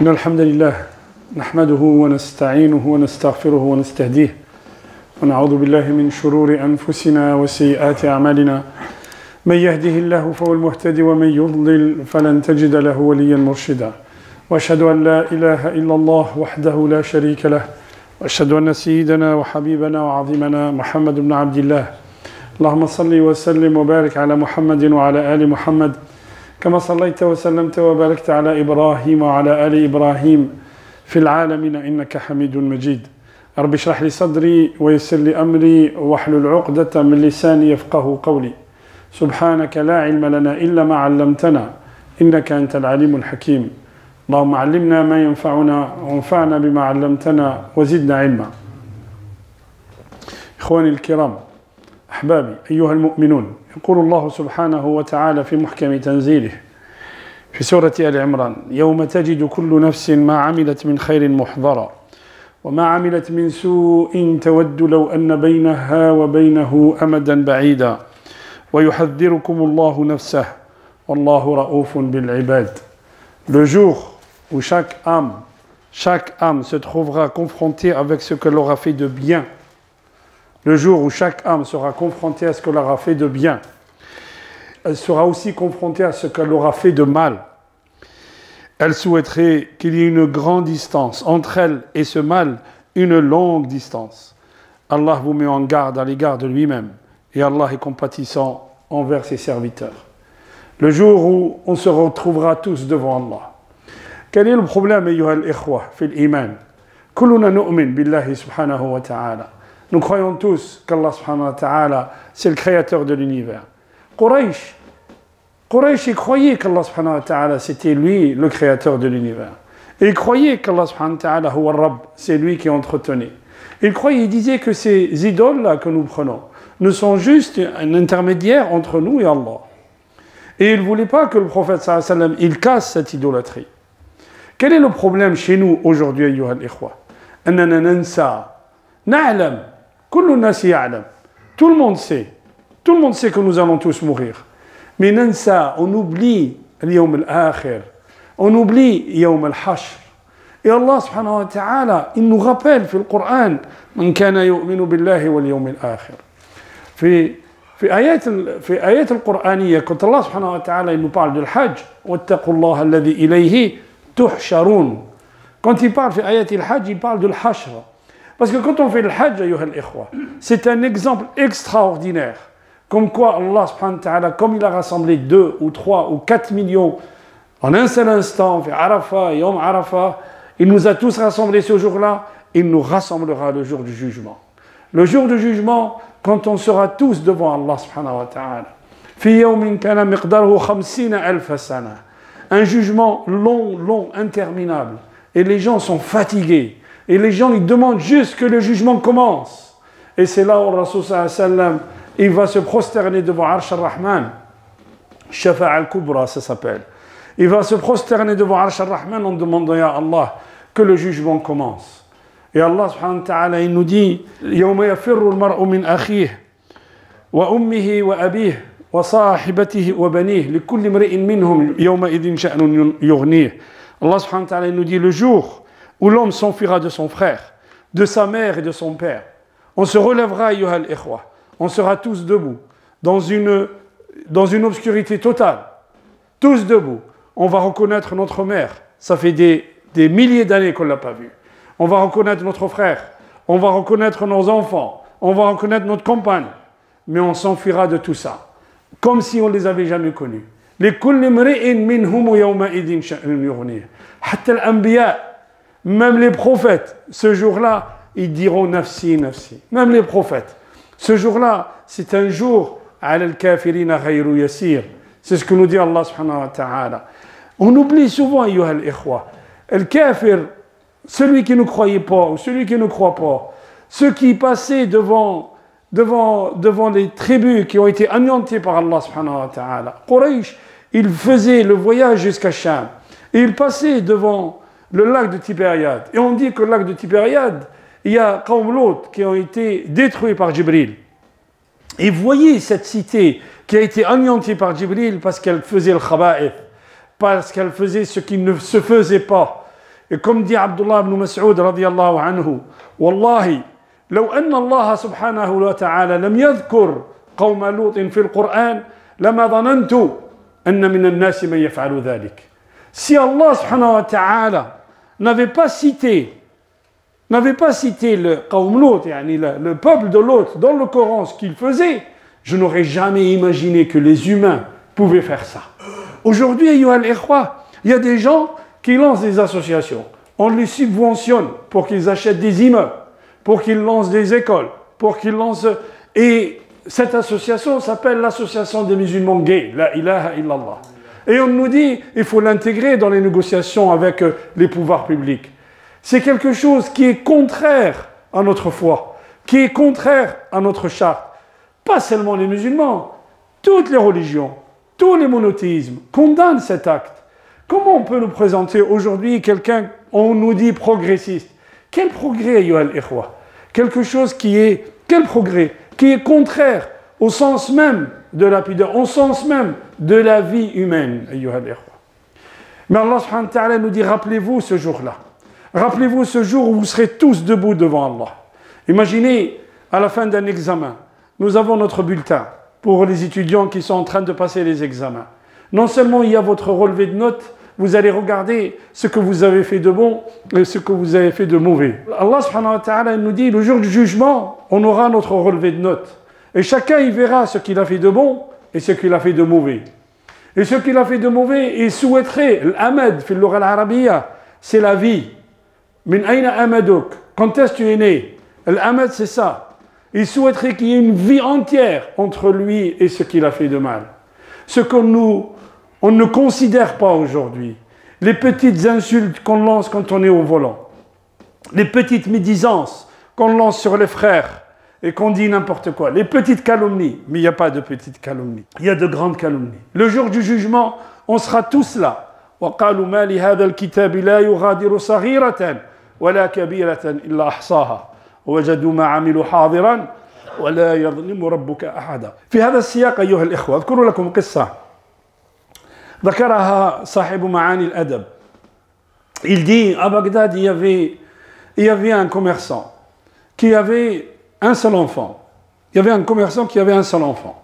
إن الحمد لله نحمده ونستعينه ونستغفره ونستهديه ونعوذ بالله من شرور أنفسنا وسيئات أعمالنا. من يهده الله فهو المهتدي ومن يضلل فلن تجد له وليا مرشدا. وأشهد أن لا إله إلا الله وحده لا شريك له. وأشهد أن سيدنا وحبيبنا وعظيمنا محمد بن عبد الله. اللهم صل وسلم وبارك على محمد وعلى آل محمد كما صليت وسلمت وباركت على إبراهيم وعلى آل إبراهيم في العالمين إنك حميد مجيد. رب اشرح لي صدري ويسر لي أمري واحلل عقدة من لساني يفقه قولي. سبحانك لا علم لنا إلا ما علمتنا إنك أنت العليم الحكيم. اللهم علمنا ما ينفعنا وانفعنا بما علمتنا وزدنا علما. إخواني الكرام أحبابي أيها المؤمنون يقول الله سبحانه وتعالى في محكم تنزيله في سورة آل عمران يوم تجد كل نفس ما عملت من خير محضرا وما عملت من سوء تود لو أن بينها وبينه أمدا بعيدا. ويحذركم الله نفسه والله رؤوف بالعباد. Le jour où chaque âme, chaque âme se trouvera confrontée avec ce qu'elle aura fait de bien, Le jour où chaque âme sera confrontée à ce qu'elle aura fait de bien, elle sera aussi confrontée à ce qu'elle aura fait de mal. Elle souhaiterait qu'il y ait une grande distance entre elle et ce mal, une longue distance. Allah vous met en garde à l'égard de lui-même et Allah est compatissant envers ses serviteurs. Le jour où on se retrouvera tous devant Allah. Quel est le problème. Kuluna nu'min billahi subhanahu wa ta'ala. Nous croyons tous qu'Allah subhanahu wa ta'ala, c'est le créateur de l'univers. Quraysh, Quraysh, il croyait qu'Allah subhanahu wa ta'ala, c'était lui le créateur de l'univers. Et il croyait qu'Allah subhanahu wa ta'ala, c'est lui qui entretenait. Il croyait, il disait que ces idoles-là que nous prenons ne sont juste un intermédiaire entre nous et Allah. Et il ne voulait pas que le prophète sallallahu alayhi wa sallam, il casse cette idolâtrie. Quel est le problème chez nous aujourd'hui, ayyuha al-ikhwa كل الناس يعلم tout le monde sait. Tout le monde sait que nous allons tous mourir. Mais ننسى on oublie اليوم الآخر on oublie يوم الحشر et Allah subhanahu wa ta'ala il nous rappelle في القران من كان يؤمن بالله واليوم الآخر في في ايات في ايات القرانيه كنت الله سبحانه وتعالى انه nous parle الحج واتقوا الله الذي اليه تحشرون كنت il في ايات الحج il parle الحشر Parce que quand on fait le hajj, c'est un exemple extraordinaire. Comme quoi Allah, comme il a rassemblé 2 ou 3 ou 4 millions en un seul instant, fait Arafat, Yom Arafat, il nous a tous rassemblés ce jour-là, il nous rassemblera le jour du jugement. Le jour du jugement, quand on sera tous devant Allah subhanahu wa ta'ala. Un jugement long, long, interminable. Et les gens sont fatigués. Et les gens, ils demandent juste que le jugement commence. Et c'est là où Rasul sallam, il va se prosterner devant Arsh al-Rahman. Shafa' al-Kubra, ça s'appelle. Il va se prosterner devant Arsh al-Rahman en demandant à Allah que le jugement commence. Et Allah subhanahu wa ta'ala, il nous dit يوم يفر المرء من أخيه وأمه وأبيه وصاحبته وبنيه لكل امرئ منهم يومئذ شأن يغنيه Allah subhanahu wa ta'ala nous dit le jour où l'homme s'enfuira de son frère, de sa mère et de son père. On se relèvera, yuhal ikhwa. On sera tous debout, dans une, dans une obscurité totale. Tous debout. On va reconnaître notre mère. Ça fait des, des milliers d'années qu'on ne l'a pas vue. On va reconnaître notre frère. On va reconnaître nos enfants. On va reconnaître notre compagne. Mais on s'enfuira de tout ça comme si on ne les avait jamais connus. Même les prophètes, ce jour-là, ils diront nafsi, nafsi. Même les prophètes. Ce jour-là, c'est un jour C'est ce que nous dit Allah subhanahu wa ta'ala. On oublie souvent, ayyuha al-ikhwa, al-kafir, celui qui ne croyait pas, ou celui qui ne croit pas, ceux qui passaient devant devant, devant les tribus qui ont été anéanties par Allah subhanahu wa ta'ala. Quraysh, il faisait le voyage jusqu'à Sham. Et il passait devant le lac de Tibériade. Et on dit que le lac de Tibériade, il y a Qawm qui ont été détruits par Jibril. Et voyez cette cité qui a été anéantie par Jibril parce qu'elle faisait le khaba'ith, parce qu'elle faisait ce qui ne se faisait pas. Et comme dit Abdullah ibn Mas'ud radiallahu anhu, Wallahi, لو أن الله سبحانه وتعالى لم يذكر قوم لوط في القرآن لما ظننت أن من الناس من يفعل ذلك. Si Allah subhanahu wa ta'ala n'avait pas cité n'avait pas cité le le peuple de l'autre dans le Coran, ce qu'il faisait, je n'aurais jamais imaginé que les humains pouvaient faire ça. Aujourd'hui, il y a des gens qui lancent des associations. On les subventionne pour qu'ils achètent des immeubles, pour qu'ils lancent des écoles, pour qu'ils lancent... Et cette association s'appelle l'association des musulmans gays, la ilaha illallah. Et on nous dit, il faut l'intégrer dans les négociations avec euh, les pouvoirs publics. C'est quelque chose qui est contraire à notre foi, qui est contraire à notre charte. Pas seulement les musulmans, toutes les religions, tous les monothéismes condamnent cet acte. Comment on peut nous présenter aujourd'hui quelqu'un, on nous dit progressiste? Quel progrès, Yoel Ikhwa? Quelque chose qui est, quel progrès? Qui est contraire au sens même de la pudeur, au sens même de la vie humaine. Mais Allah subhanahu nous dit, rappelez-vous ce jour-là. Rappelez-vous ce jour où vous serez tous debout devant Allah. Imaginez, à la fin d'un examen, nous avons notre bulletin pour les étudiants qui sont en train de passer les examens. Non seulement il y a votre relevé de notes, vous allez regarder ce que vous avez fait de bon et ce que vous avez fait de mauvais. Allah subhanahu nous dit, le jour du jugement, on aura notre relevé de notes. Et chacun y verra ce qu'il a fait de bon et ce qu'il a fait de mauvais. Et ce qu'il a fait de mauvais, il souhaiterait, fil c'est la vie. Quand est-ce que tu es né? L'amad, c'est ça. Il souhaiterait qu'il y ait une vie entière entre lui et ce qu'il a fait de mal. Ce qu'on nous, on ne considère pas aujourd'hui. Les petites insultes qu'on lance quand on est au volant. Les petites médisances qu'on lance sur les frères et qu'on dit n'importe quoi. Les petites calomnies. Mais il n'y a pas de petites calomnies. Il y a de grandes calomnies. Le jour du jugement, on sera tous là. وقالوا ما لهذا الكتاب لا يغادر صغيرة ولا كبيرة إلا أحصاها وجدوا ما عملوا حاضرا ولا يظلم ربك أحدا في هذا السياق أيها الإخوة أذكر لكم قصة ذكرها صاحب معاني الأدب Il dit, à Bagdad, il y avait, il y avait un commerçant qui avait un seul enfant. Il y avait un commerçant qui avait un seul enfant.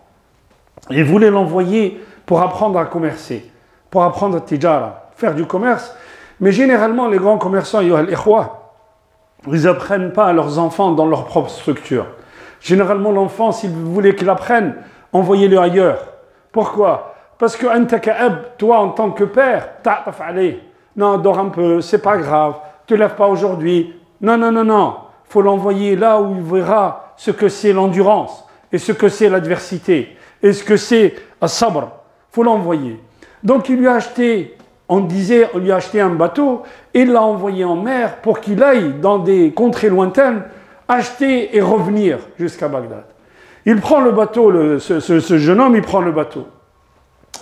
Il voulait l'envoyer pour apprendre à commercer, pour apprendre à tijara, faire du commerce. Mais généralement, les grands commerçants, ils n'apprennent pas à leurs enfants dans leur propre structure. Généralement, l'enfant, s'il voulait qu'il apprenne, envoyez-le ailleurs. Pourquoi? Parce que toi en tant que père, allez, non, dors un peu, c'est pas grave, te lève pas aujourd'hui. Non, non, non, non. Faut l'envoyer là où il verra ce que c'est l'endurance et ce que c'est l'adversité et ce que c'est un sabr. faut l'envoyer. Donc il lui a acheté on disait, on lui a acheté un bateau et l'a envoyé en mer pour qu'il aille dans des contrées lointaines acheter et revenir jusqu'à Bagdad. Il prend le bateau, ce, jeune homme, il prend le bateau.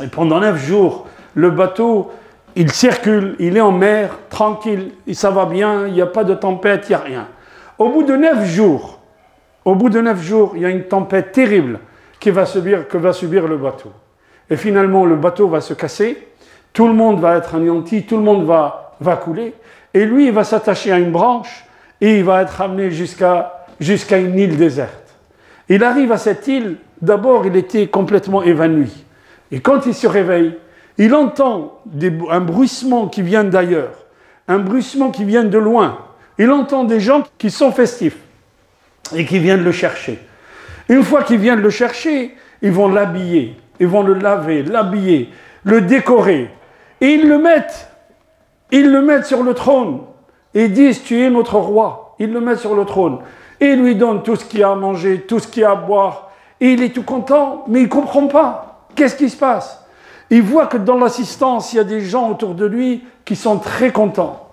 Et pendant neuf jours, le bateau, il circule, il est en mer, tranquille, ça va bien, il n'y a pas de tempête, il n'y a rien. Au bout de neuf jours, au bout de neuf jours, il y a une tempête terrible qui va subir, que va subir le bateau. Et finalement, le bateau va se casser tout le monde va être anéanti, tout le monde va, couler, et lui, il va s'attacher à une branche et il va être amené jusqu'à jusqu'à une île déserte. Il arrive à cette île, d'abord, il était complètement évanoui. Et quand il se réveille, il entend un bruissement qui vient d'ailleurs, un bruissement qui vient de loin. Il entend des gens qui sont festifs et qui viennent le chercher. Une fois qu'ils viennent le chercher, ils vont l'habiller, ils vont le laver, l'habiller, le décorer, et ils le mettent, ils le mettent sur le trône et disent Tu es notre roi. Ils le mettent sur le trône et ils lui donnent tout ce qu'il y a à manger, tout ce qu'il y a à boire. Et il est tout content, mais il ne comprend pas. Qu'est-ce qui se passe? Il voit que dans l'assistance, il y a des gens autour de lui qui sont très contents.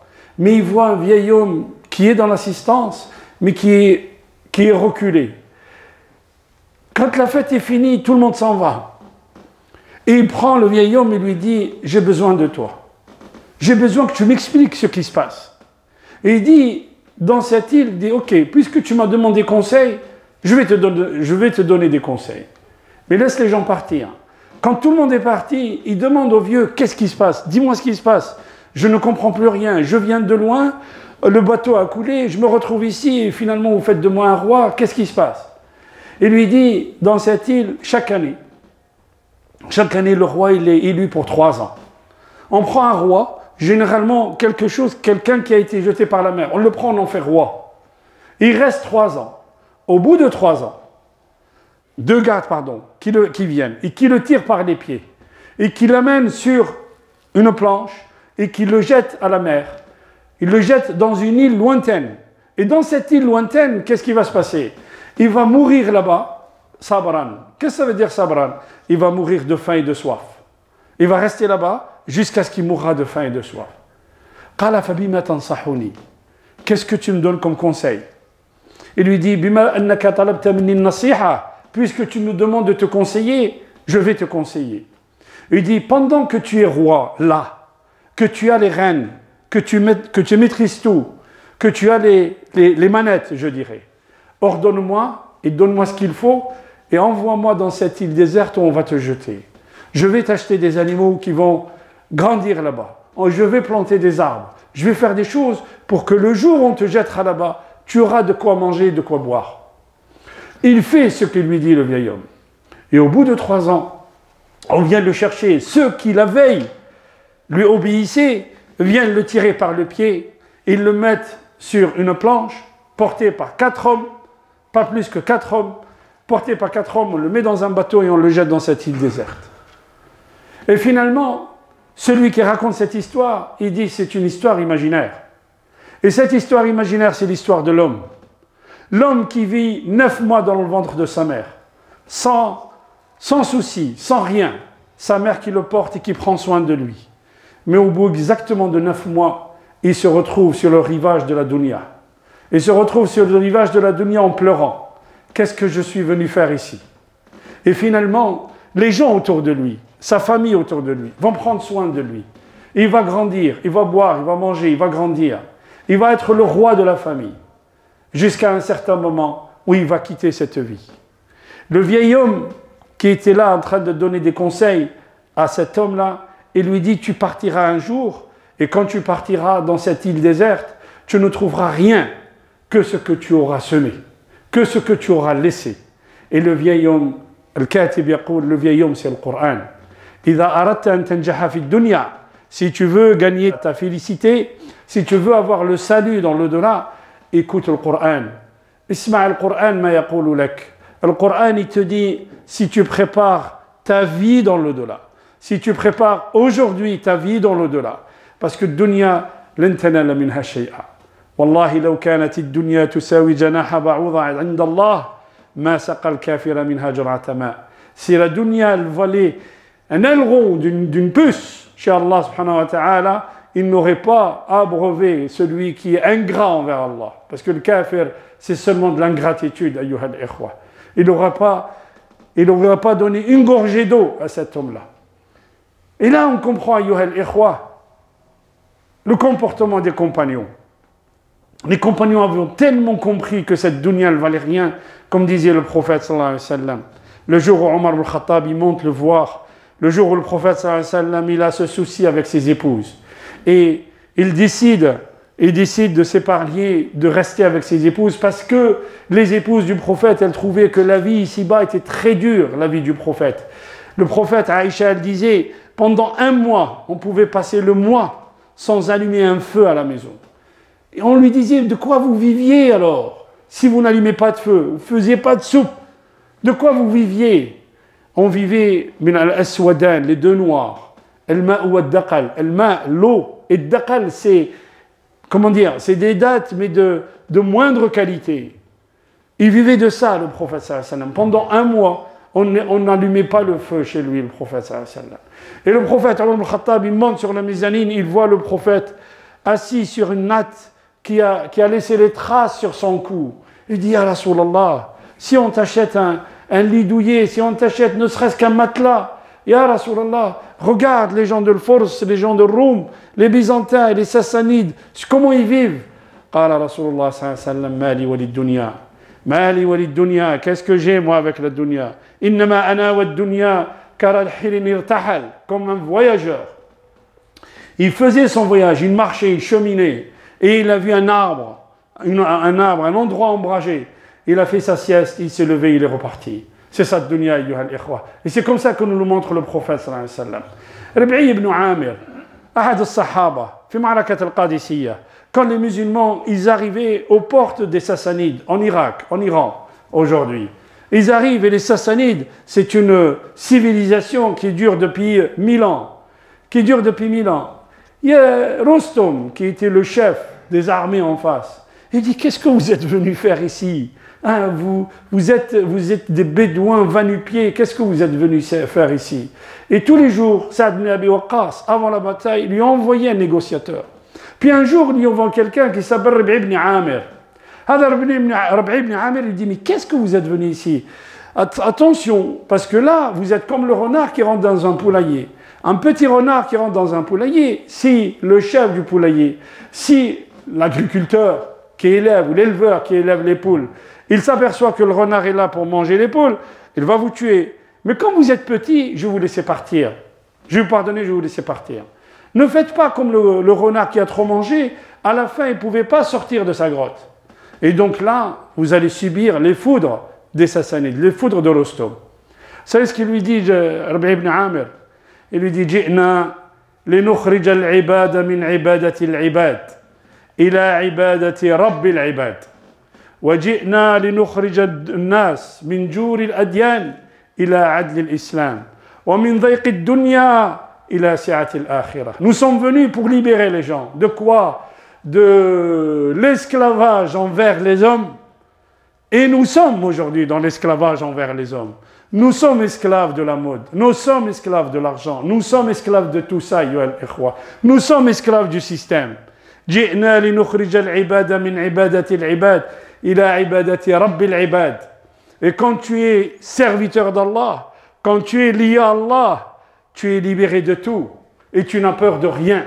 Mais il voit un vieil homme qui est dans l'assistance, mais qui est, reculé. Quand la fête est finie, tout le monde s'en va. Et il prend le vieil homme et lui dit, j'ai besoin de toi. J'ai besoin que tu m'expliques ce qui se passe. Et il dit, dans cette île, il dit, ok, puisque tu m'as demandé conseil, je vais te donner des conseils. Mais laisse les gens partir. Quand tout le monde est parti, il demande au vieux, qu'est-ce qui se passe? Dis-moi ce qui se passe. Je ne comprends plus rien. Je viens de loin, le bateau a coulé, je me retrouve ici et finalement vous faites de moi un roi. Qu'est-ce qui se passe? Il lui dit, dans cette île, chaque année, chaque année, le roi, il est élu pour trois ans. On prend un roi, généralement quelque chose, quelqu'un qui a été jeté par la mer. On le prend, on en fait roi. Il reste trois ans. Au bout de trois ans, deux gardes, pardon, qui, qui viennent et qui le tirent par les pieds et qui l'amènent sur une planche et qui le jettent à la mer. Il le jette dans une île lointaine. Et dans cette île lointaine, qu'est-ce qui va se passer? Il va mourir là-bas, sabran. Qu'est-ce que ça veut dire sabran? Il va mourir de faim et de soif. Il va rester là-bas jusqu'à ce qu'il mourra de faim et de soif. Qu'est-ce que tu me donnes comme conseil? Il lui dit puisque tu me demandes de te conseiller, je vais te conseiller. Il dit pendant que tu es roi là, que tu as les rênes, que tu, que tu maîtrises tout, que tu as les, manettes, je dirais, ordonne-moi et donne-moi ce qu'il faut et envoie-moi dans cette île déserte où on va te jeter. Je vais t'acheter des animaux qui vont grandir là-bas. Je vais planter des arbres. Je vais faire des choses pour que le jour où on te jettera là-bas, tu auras de quoi manger et de quoi boire. Il fait ce que lui dit le vieil homme. Et au bout de trois ans, on vient le chercher. Ceux qui la veille lui obéissaient viennent le tirer par le pied. Ils le mettent sur une planche portée par quatre hommes, pas plus que quatre hommes. Porté par quatre hommes, on le met dans un bateau et on le jette dans cette île déserte. Et finalement, celui qui raconte cette histoire, il dit c'est une histoire imaginaire. Et cette histoire imaginaire, c'est l'histoire de l'homme. L'homme qui vit neuf mois dans le ventre de sa mère, sans, sans souci, sans rien, sa mère qui le porte et qui prend soin de lui. Mais au bout exactement de neuf mois, il se retrouve sur le rivage de la dunya. Il se retrouve sur le rivage de la dunya en pleurant. Qu'est-ce que je suis venu faire ici? Et finalement, les gens autour de lui, sa famille autour de lui, vont prendre soin de lui. Il va grandir, il va boire, il va manger, il va grandir. Il va être le roi de la famille jusqu'à un certain moment où il va quitter cette vie. Le vieil homme qui était là en train de donner des conseils à cet homme-là, il lui dit, tu partiras un jour, et quand tu partiras dans cette île déserte, tu ne trouveras rien que ce que tu auras semé, que ce que tu auras laissé. Et le vieil homme, le vieil homme c'est le Coran. Si tu veux gagner ta félicité, si tu veux avoir le salut dans l'au-delà, écoute le Coran. Al-Qur'an ma. Le Coran, il te dit, si tu prépares ta vie dans l'au-delà, si tu prépares aujourd'hui ta vie dans l'au-delà, parce que dunya, لن تنال منها شيئا والله لو كانت الدنيا تساوي جناح بعوضة عند الله ما سقى الكافر منها جرعة ماء si la dunya elle valait un aileron d'une puce chez Allah subhanahu wa ta'ala il n'aurait pas abreuvé celui qui est ingrat envers Allah. Parce que le kafir, c'est seulement de l'ingratitude, ayyuhal ikhwa. Il n'aura pas, il pas donné une gorgée d'eau à cet homme-là. Et là, on comprend, ayyuhal ikhwa, le comportement des compagnons. Les compagnons avaient tellement compris que cette dunya ne valait rien, comme disait le prophète sallallahu alayhi wa sallam. Le jour où Omar al-Khattab, monte le voir, le jour où le prophète sallallahu alayhi wa sallam, il a ce souci avec ses épouses. Et il décide, il décide de s'épargner, de rester avec ses épouses, parce que les épouses du prophète, elles trouvaient que la vie ici-bas était très dure, la vie du prophète. Le prophète Aïcha, elle disait, pendant un mois, on pouvait passer le mois sans allumer un feu à la maison. Et on lui disait, de quoi vous viviez alors Si vous n'allumez pas de feu, vous ne faisiez pas de soupe, de quoi vous viviez? On vivait, les deux noirs l'eau. Et daqal, c'est, comment dire, c'est des dates, mais de, de moindre qualité. Il vivait de ça, le prophète sallam. Pendant un mois, on n'allumait pas le feu chez lui, le prophète sallam. Et le prophète, al-Khattab, il monte sur la mezzanine, il voit le prophète assis sur une natte qui a, qui a laissé les traces sur son cou. Il dit, à Rasulallah, si on t'achète un, un lit douillet, si on t'achète ne serait-ce qu'un matelas, Ya Rasulallah, regarde les gens de Force, les gens de Rome, les Byzantins et les Sassanides, comment ils vivent. قال رسول الله صلى الله عليه وسلم مالي وللدنيا مالي وللدنيا qu'est-ce que j'ai moi avec la dunya إنما أنا والدنيا كرحل ارتحل comme un voyageur Il faisait son voyage, il marchait, il cheminait, et il a vu un arbre, un arbre, un endroit ombragé. Il a fait sa sieste, il s'est levé, il est reparti. C'est ça, dunya, Et c'est comme ça que nous le montre le prophète sallallahu ibn Amir, ahad al-sahaba, fi al-Qadisiyya, quand les musulmans, ils arrivaient aux portes des Sassanides, en Irak, en Iran, aujourd'hui. Ils arrivent et les Sassanides, c'est une civilisation qui dure depuis mille ans. Qui dure depuis mille ans. Il y a Rostom, qui était le chef des armées en face. Il dit Qu'est-ce que vous êtes venu faire ici? Hein, vous, êtes, vous êtes des bédouins va-nu-pieds, qu'est-ce que vous êtes venu faire ici? Et tous les jours, Saad ibn Abi avant la bataille, lui a envoyé un négociateur. Puis un jour, il lui envoie quelqu'un qui s'appelle ibn Amir. Ibn Amir, il dit Mais qu'est-ce que vous êtes venu ici Attention, parce que là, vous êtes comme le renard qui rentre dans un poulailler. Un petit renard qui rentre dans un poulailler, si le chef du poulailler, si l'agriculteur qui élève ou l'éleveur qui élève les poules, il s'aperçoit que le renard est là pour manger les poules, il va vous tuer. Mais quand vous êtes petit, je vais vous laisser partir. Je vais vous pardonner, je vais vous laisser partir. Ne faites pas comme le, renard qui a trop mangé. À la fin, il ne pouvait pas sortir de sa grotte. Et donc là, vous allez subir les foudres des Sassanides, les foudres de Rostom. Vous savez ce qu'il lui dit, Rabbi ibn Amir Il lui dit جئنا لنخرج العباد من عبادة العباد إلى عبادة رب العباد وجئنا لنخرج الناس من جور الأديان إلى عدل الإسلام ومن ضيق الدنيا Nous sommes venus pour libérer les gens. De quoi De l'esclavage envers les hommes. Et nous sommes aujourd'hui dans l'esclavage envers les hommes. Nous sommes esclaves de la mode. Nous sommes esclaves de l'argent. Nous sommes esclaves de tout ça, Nous sommes esclaves du système. Et quand tu es serviteur d'Allah, quand tu es lié à Allah, tu es libéré de tout et tu n'as peur de rien.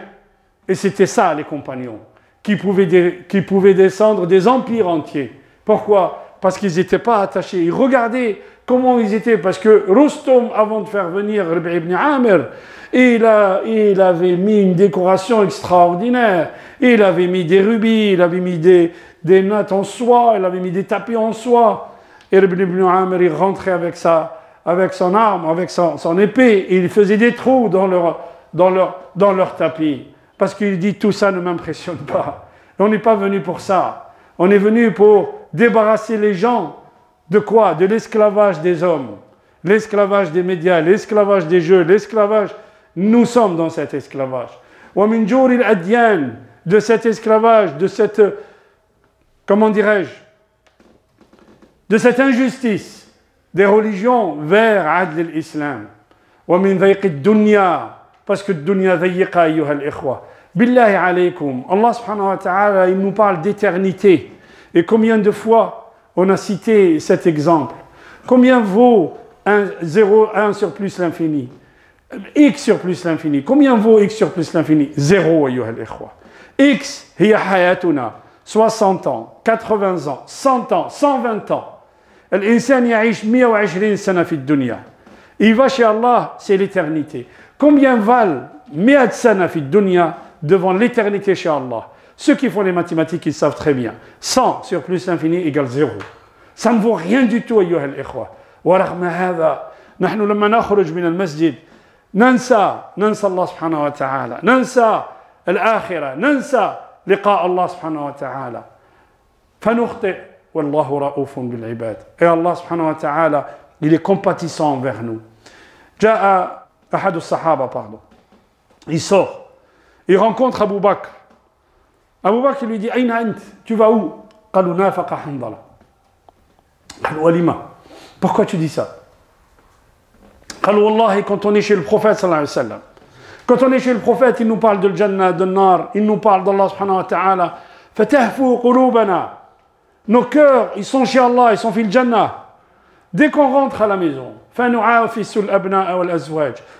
Et c'était ça les compagnons, qui pouvaient, qui pouvaient descendre des empires entiers. Pourquoi? Parce qu'ils n'étaient pas attachés. Ils regardaient comment ils étaient, parce que Rustum, avant de faire venir Rabbi ibn Amir, il, a, il avait mis une décoration extraordinaire. Il avait mis des rubis, il avait mis des, des notes en soie, il avait mis des tapis en soie. Et Rabbi ibn Amir, il rentrait avec ça avec son arme, avec son, épée, et il faisait des trous dans leur, dans leur, dans leur tapis parce qu'il dit tout ça ne m'impressionne pas. On n'est pas venu pour ça. On est venu pour débarrasser les gens de quoi? De l'esclavage des hommes, l'esclavage des médias, l'esclavage des jeux, l'esclavage. Nous sommes dans cet esclavage. De cet esclavage, de cette, comment dirais-je, de cette injustice des religions vers Adl l'islam. Parce que dunya Billahi alaykum. Allah subhanahu wa ta'ala, il nous parle d'éternité. Et combien de fois on a cité cet exemple? Combien vaut 1, 0, 1 sur plus l'infini? X sur plus l'infini. Combien vaut X sur plus l'infini? Zéro, ayyuhal. X, hiya hayatuna. 60 ans, 80 ans, 100 ans, 120 ans. L'insan ya'ish 120 sana fi dunya. Il va chez Allah, c'est l'éternité. Combien valent 100 sana fi dunya? devant l'éternité chez Allah Ceux qui font les mathématiques, ils savent très bien. 100 sur plus l'infini égale 0. Ça ne vaut rien du tout, أيها الإخوة. ورغم هذا نحن لما نخرج من المسجد ننسى ننسى الله سبحانه وتعالى ننسى الآخرة ننسى لقاء الله سبحانه وتعالى فنخطئ Wallahu ra'ufun bil ibad. Et Allah subhanahu wa ta'ala, il est compatissant envers nous. Ja'a ahad sahaba pardon. Il sort. Il rencontre Abu Bakr. Abu Bakr lui dit Aïna tu vas où? Pourquoi tu dis ça? Quand on est chez le prophète alayhi wa sallam, quand on est chez le prophète, il nous parle de Jannah, de Nar, il nous parle d'Allah subhanahu wa ta'ala. Fatahfu qulubana. Nos cœurs, ils sont chez Allah, ils sont fil Jannah. Dès qu'on rentre à la maison.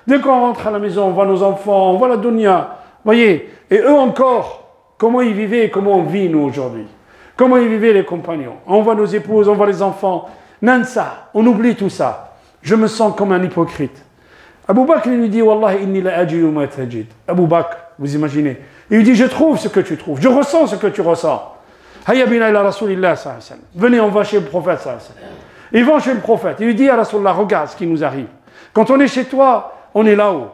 Dès qu'on rentre à la maison, on voit nos enfants, on voit la dunya. Voyez, et eux encore, comment ils vivaient et comment on vit nous aujourd'hui. Comment ils vivaient les compagnons. On voit nos épouses, on voit les enfants. Nansa, on oublie tout ça. Je me sens comme un hypocrite. Abu Bakr lui dit, Wallahi inni la ma tajid. Abu Bakr, vous imaginez. Il lui dit, je trouve ce que tu trouves, je ressens ce que tu ressens. Venez, on va chez le prophète. Ils vont chez le prophète. Il lui dit à Rasulullah, regarde ce qui nous arrive. Quand on est chez toi, on est là-haut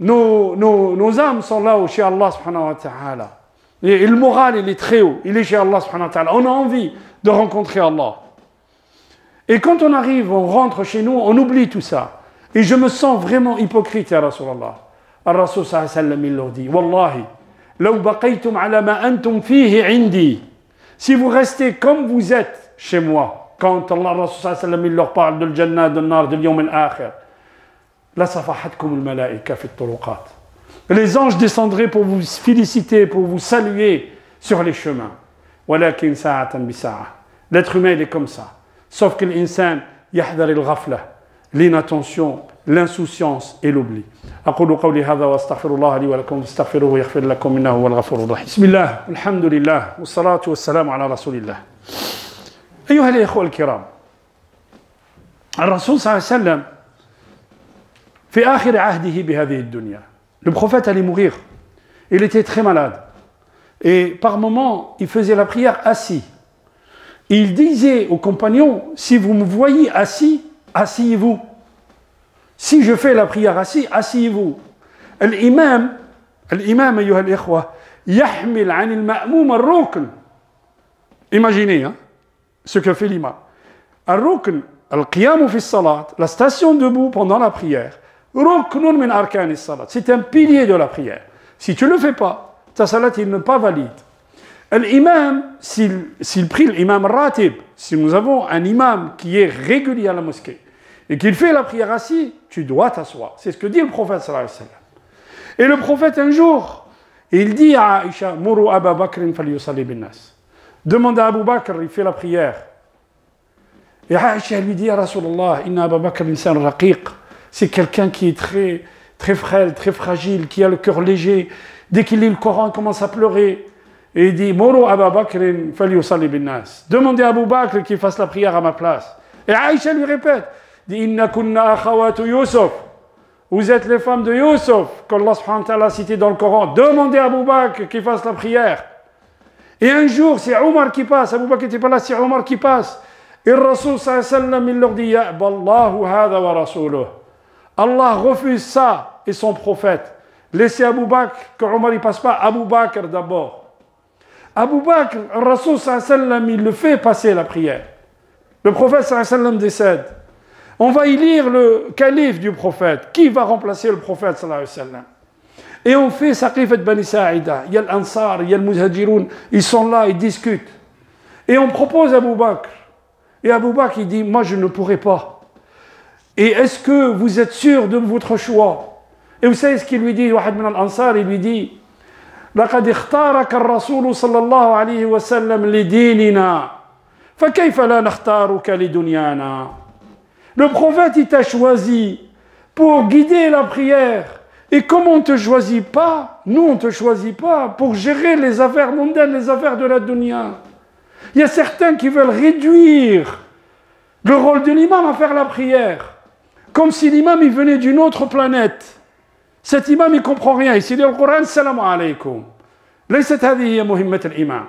Nos, nos, nos, âmes sont là-haut chez Allah subhanahu wa ta'ala. Et, le moral, il est très haut. Il est chez Allah subhanahu wa ta'ala. On a envie de rencontrer Allah. Et quand on arrive, on rentre chez nous, on oublie tout ça. Et je me sens vraiment hypocrite, ya Rasulallah. Al-Rasul sallallahu alayhi wa sallam, il leur dit, Wallahi, لو بقيتم على ما أنتم فيه عندي si vous restez comme vous êtes chez moi, quand Allah Rasul il leur parle de Jannah, de Nar, de Yom al-Akhir, les anges descendraient pour vous féliciter, pour vous saluer sur les chemins. L'être humain, il est comme ça. Sauf que l'insan, yahdar al-ghafla, l'inattention, l'insouciance et l'oubli. أقول قولي هذا وأستغفر الله لي ولكم فاستغفروه يغفر لكم إنه هو الغفور الرحيم بسم الله الحمد لله والصلاة والسلام على رسول الله أيها الإخوة الكرام الرسول صلى الله عليه وسلم le prophète allait mourir il était très malade et par moments il faisait la prière assis il disait aux compagnons si vous me voyez assis asseyez-vous Si je fais la prière assis, asseyez-vous. L'imam, l'imam, أيها الإخوة, يحمل عن المأموم الركن. Imaginez hein, ce que fait l'imam. الركن القيام في الصلاة, la station debout pendant la prière. C'est un pilier de la prière. Si tu ne le fais pas, ta salat, n'est pas valide. L'imam, s'il prie l'imam ratib, si nous avons un imam qui est régulier à la mosquée et qu'il fait la prière assis, tu dois t'asseoir. C'est ce que dit le prophète. Et le prophète, un jour, il dit à Aïcha, Muru Abba Bakr. Demande à Abu Bakr, il fait la prière. Et Aïcha lui dit, Ya Rasulallah, inna Abba Bakr insan raqiq. C'est quelqu'un qui est très, très frêle, très fragile, qui a le cœur léger. Dès qu'il lit le Coran, il commence à pleurer. Et il dit, Abu Bakr nas. Demandez à Abu Bakr qu'il fasse la prière à ma place. Et Aïcha lui répète, vous êtes les femmes de Yusuf, qu'Allah subhanahu wa a cité dans le Coran. Demandez à Abu Bakr qu'il fasse la prière. Et un jour, c'est Omar qui passe. Abu Bakr n'était pas là, c'est Omar qui passe. Et le Rasul sallam, il leur dit Allah refuse ça et son prophète. Laissez Abu Bakr, que Omar ne passe pas. Abu Bakr d'abord. Abu Bakr, Rasul sallam, il le fait passer la prière. Le prophète sallam décède. On va y lire le calife du prophète. Qui va remplacer le prophète sallam? Et on fait Saqifat Bani Sa'ida. Il y a l'Ansar, il y a le. Ils sont là, ils discutent. Et on propose Abu Bakr. Et Abu Bakr, il dit Moi, je ne pourrai pas. Et est-ce que vous êtes sûr de votre choix Et vous savez ce qu'il lui dit Wahad min al-Ansar, il lui dit لقد اختارك الرسول صلى الله عليه وسلم لديننا فكيف لا نختارك لدنيانا le prophète, il t'a choisi pour guider la prière. Et comme on ne te choisit pas, nous on ne te choisit pas pour gérer les affaires mondaines, les affaires de la dunya. Il y a certains qui veulent réduire le rôle de l'imam à faire la prière. Comme si l'imam il venait d'une autre planète. Cet imam il comprend rien. Ici dans le Coran, salam alaykum. ليست هذه مهمة الإمام.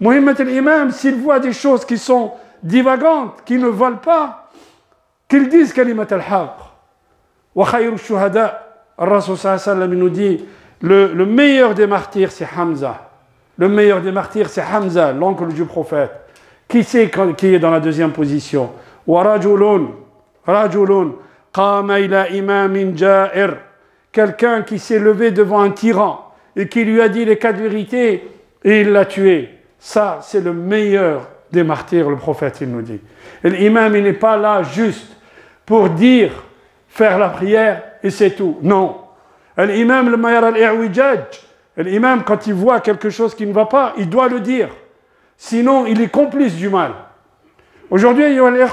مهمة الإمام s'il voit des choses qui sont divagantes, qui ne valent pas, qu'ils disent kalimat al-haq. Wa khayru shuhada. Rasul sallallahu nous dit le, le meilleur des martyrs c'est Hamza. Le meilleur des martyrs c'est Hamza, l'oncle du prophète. Qui c'est qui est dans la deuxième position Wa rajulun, Quelqu'un qui s'est levé devant un tyran et qui lui a dit les quatre vérités et il l'a tué. Ça, c'est le meilleur des martyrs, le prophète, il nous dit. Et l'imam, il n'est pas là juste pour dire faire la prière et c'est tout. Non. L'imam, le mayar al l'imam, quand il voit quelque chose qui ne va pas, il doit le dire. Sinon, il est complice du mal. Aujourd'hui, il y a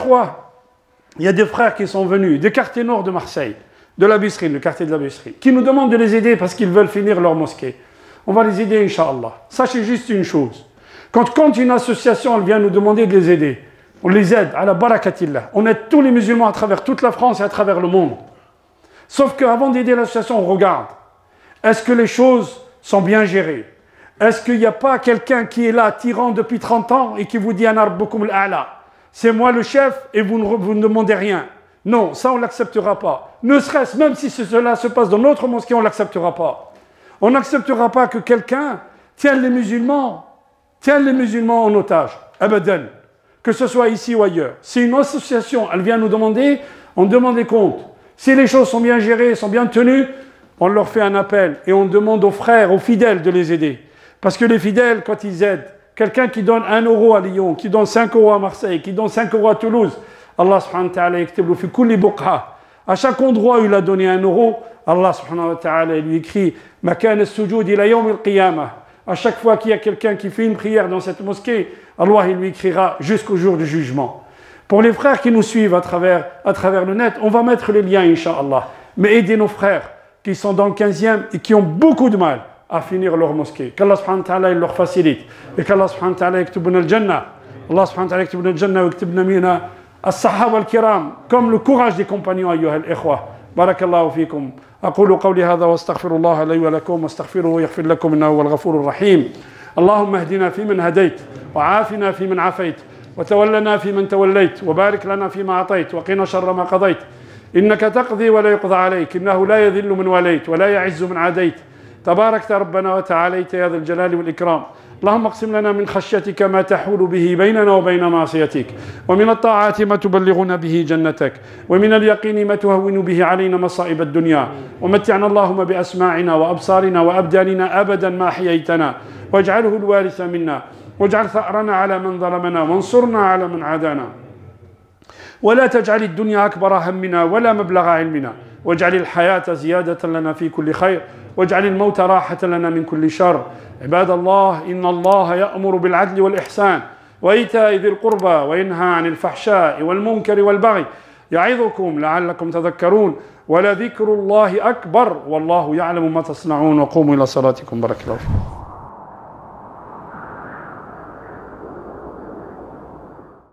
des frères qui sont venus des quartiers nord de Marseille, de la le quartier de la qui nous demandent de les aider parce qu'ils veulent finir leur mosquée. On va les aider, Inch'Allah. Sachez juste une chose. Quand, une association vient nous demander de les aider, on les aide, à la barakatillah. On aide tous les musulmans à travers toute la France et à travers le monde. Sauf qu'avant d'aider l'association, on regarde. Est-ce que les choses sont bien gérées? Est-ce qu'il n'y a pas quelqu'un qui est là, tyran depuis 30 ans, et qui vous dit C'est moi le chef et vous ne, demandez rien. Non, ça on ne l'acceptera pas. Ne serait-ce, même si cela se passe dans notre mosquée, on ne l'acceptera pas. On n'acceptera pas que quelqu'un tienne les musulmans, tienne les musulmans en otage. Abadan. Que ce soit ici ou ailleurs. Si une association, elle vient nous demander, on demande des comptes. Si les choses sont bien gérées, sont bien tenues, on leur fait un appel et on demande aux frères, aux fidèles de les aider. Parce que les fidèles, quand ils aident, quelqu'un qui donne un euro à Lyon, qui donne 5 euros à Marseille, qui donne 5 euros à Toulouse, Allah subhanahu wa ta'ala fi À chaque endroit où il a donné un euro, Allah subhanahu wa ta'ala lui écrit À chaque fois qu'il y a quelqu'un qui fait une prière dans cette mosquée, Allah il lui écrira jusqu'au jour du jugement. Pour les frères qui nous suivent à travers, à travers le net, on va mettre les liens, Inch'Allah. Mais aidez nos frères qui sont dans le 15e et qui ont beaucoup de mal à finir leur mosquée. Qu'Allah subhanahu wa ta'ala leur facilite. Et qu'Allah subhanahu wa ta'ala yaktubuna al-jannah. Allah subhanahu wa ta'ala yaktubuna al-jannah wa yaktubna mina الصحابة الكرام كم le courage des compagnons أيها الإخوة بارك الله فيكم أقول قولي هذا واستغفر الله لي ولكم واستغفروه يغفر لكم إنه هو الغفور الرحيم اللهم اهدنا فيمن هديت وعافنا فيمن عافيت وتولنا فيمن توليت وبارك لنا فيما أعطيت وقنا شر ما قضيت إنك تقضي ولا يقضى عليك إنه لا يذل من وليت ولا يعز من عاديت تباركت ربنا وتعاليت يا ذا الجلال والإكرام. اللهم اقسم لنا من خشيتك ما تحول به بيننا وبين معصيتك ومن الطاعات ما تبلغنا به جنتك ومن اليقين ما تهون به علينا مصائب الدنيا. ومتعنا اللهم بأسماعنا وأبصارنا وأبداننا أبدا ما حييتنا واجعله الوارث منا. واجعل ثأرنا على من ظلمنا. وانصرنا على من عادانا. ولا تجعل الدنيا أكبر همنا ولا مبلغ علمنا. واجعل الحياة زيادة لنا في كل خير. واجعل الموت راحة لنا من كل شر. عباد الله إن الله يأمر بالعدل والإحسان وإيتاء ذي القربى وينهى عن الفحشاء والمنكر والبغي يعظكم لعلكم تذكرون ولذكر الله أكبر. والله يعلم ما تصنعون. وقوموا إلى صلاتكم. بارك الله فيكم.